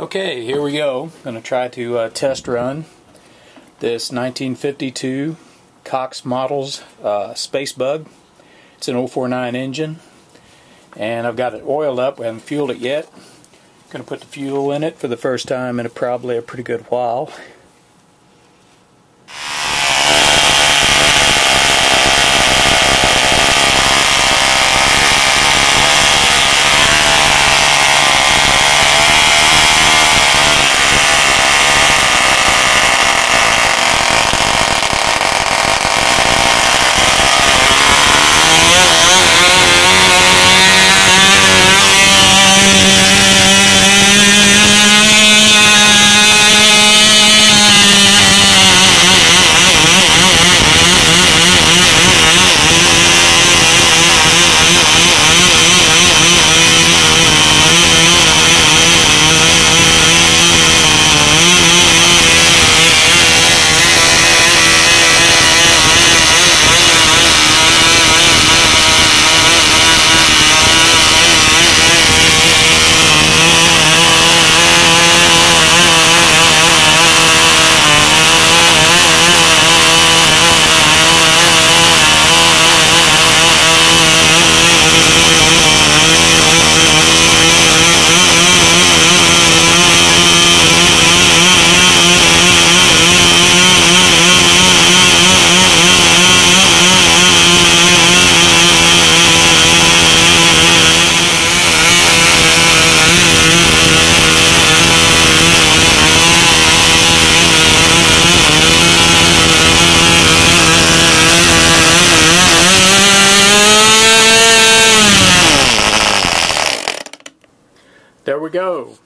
Okay, here we go. I'm going to try to uh, test run this 1952 Cox Models uh, Space Bug. It's an 049 engine, and I've got it oiled up. We haven't fueled it yet. Going to put the fuel in it for the first time in a, probably a pretty good while. There we go.